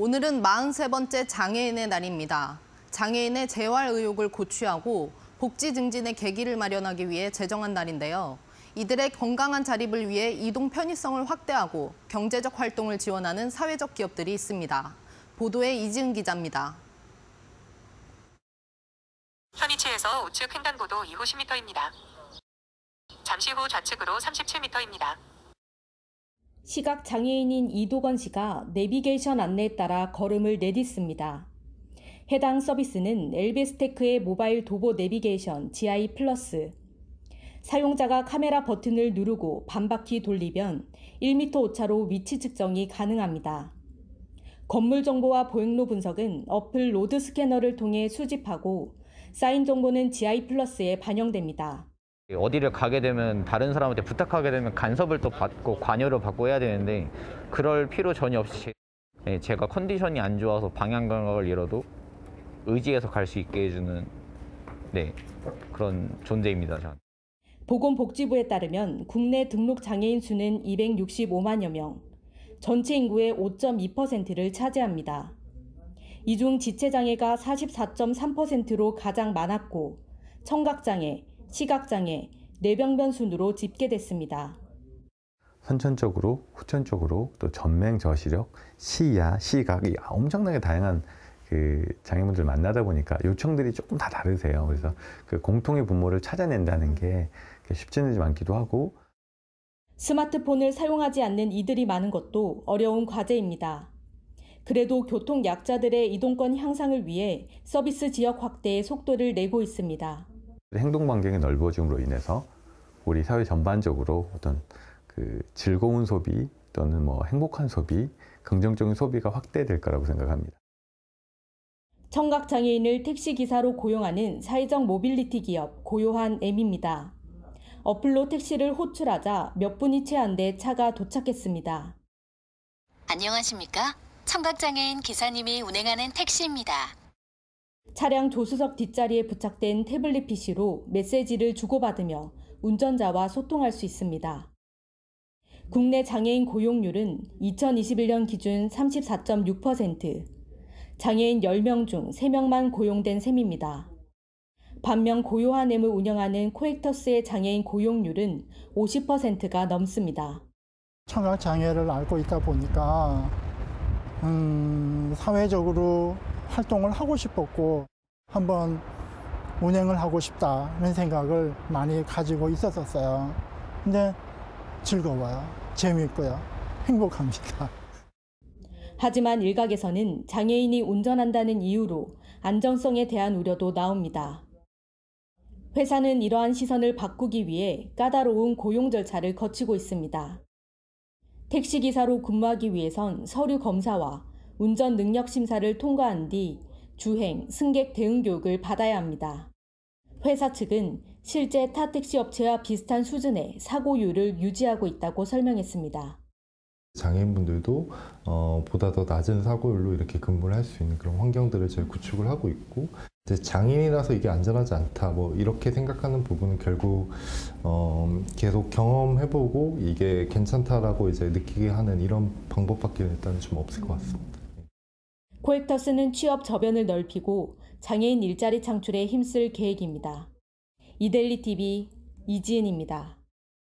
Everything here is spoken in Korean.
오늘은 43번째 장애인의 날입니다. 장애인의 재활 의욕을 고취하고 복지 증진의 계기를 마련하기 위해 제정한 날인데요. 이들의 건강한 자립을 위해 이동 편의성을 확대하고 경제적 활동을 지원하는 사회적 기업들이 있습니다. 보도에 이지은 기자입니다. 현이치에서 우측 횡단보도 2호 10m입니다. 잠시 후 좌측으로 37m입니다. 시각 장애인인 이도건 씨가 내비게이션 안내에 따라 걸음을 내딛습니다. 해당 서비스는 엘비에스테크의 모바일 도보 내비게이션 GI 플러스. 사용자가 카메라 버튼을 누르고 반바퀴 돌리면 1m 오차로 위치 측정이 가능합니다. 건물 정보와 보행로 분석은 어플 로드 스캐너를 통해 수집하고 사인 정보는 GI 플러스에 반영됩니다. 어디를 가게 되면 다른 사람한테 부탁하게 되면 간섭을 또 받고 관여를 받고 해야 되는데 그럴 필요 전혀 없이 예, 제가 컨디션이 안 좋아서 방향 감각을 잃어도 의지해서 갈 수 있게 해주는 네, 그런 존재입니다. 저는. 보건복지부에 따르면 국내 등록 장애인 수는 265만여 명, 전체 인구의 5.2%를 차지합니다. 이 중 지체장애가 44.3%로 가장 많았고 청각장애, 시각장애, 뇌병변 순으로 집계됐습니다. 선천적으로, 후천적으로, 또 전맹 저시력, 시야, 시각 이 엄청나게 다양한 그 장애물들 만나다 보니까 요청들이 조금 다 다르세요. 그래서 그 공통의 분모를 찾아낸다는 게 쉽지는 않기도 하고 스마트폰을 사용하지 않는 이들이 많은 것도 어려운 과제입니다. 그래도 교통 약자들의 이동권 향상을 위해 서비스 지역 확대에 속도를 내고 있습니다. 행동 반경이 넓어짐으로 인해서 우리 사회 전반적으로 어떤 그 즐거운 소비 또는 뭐 행복한 소비, 긍정적인 소비가 확대될 거라고 생각합니다. 청각 장애인을 택시 기사로 고용하는 사회적 모빌리티 기업 고요한 M입니다. 어플로 택시를 호출하자 몇 분이 채 안 돼 차가 도착했습니다. 안녕하십니까? 청각 장애인 기사님이 운행하는 택시입니다. 차량 조수석 뒷자리에 부착된 태블릿 PC로 메시지를 주고받으며 운전자와 소통할 수 있습니다. 국내 장애인 고용률은 2021년 기준 34.6%, 장애인 10명 중 3명만 고용된 셈입니다. 반면 고요한 M을 운영하는 코엑터스의 장애인 고용률은 50%가 넘습니다. 청각 장애를 앓고 있다 보니까 음, 사회적으로 활동을 하고 싶었고 한번 운행을 하고 싶다는 생각을 많이 가지고 있었었어요. 근데 즐거워요. 재미있고요. 행복합니다. 하지만 일각에서는 장애인이 운전한다는 이유로 안정성에 대한 우려도 나옵니다. 회사는 이러한 시선을 바꾸기 위해 까다로운 고용 절차를 거치고 있습니다. 택시기사로 근무하기 위해선 서류 검사와 운전 능력 심사를 통과한 뒤 주행, 승객 대응 교육을 받아야 합니다. 회사 측은 실제 타 택시 업체와 비슷한 수준의 사고율을 유지하고 있다고 설명했습니다. 장애인분들도 어, 보다 더 낮은 사고율로 이렇게 근무를 할 수 있는 그런 환경들을 저희 구축을 하고 있고 장애인이라서 이게 안전하지 않다 뭐 이렇게 생각하는 부분은 결국 어, 계속 경험해보고 이게 괜찮다라고 이제 느끼게 하는 이런 방법밖에 일단 좀 없을 것 같습니다. 코엑터스는 취업 저변을 넓히고 장애인 일자리 창출에 힘쓸 계획입니다. 이델리 TV 이지은입니다.